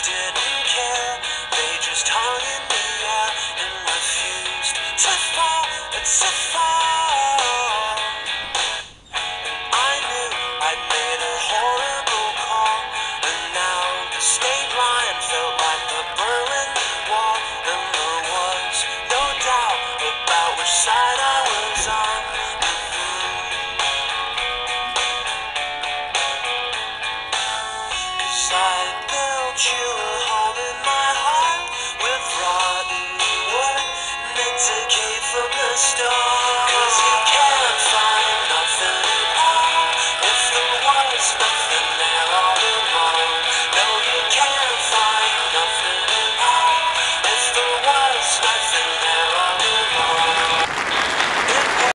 didn't care. They just hung and refused to fall. To fall. I knew I'd made a horrible call, and now the state line felt like the Berlin Wall, and there was no doubt about which side I was I built you superstar. Cause you can't find nothing at all if the one's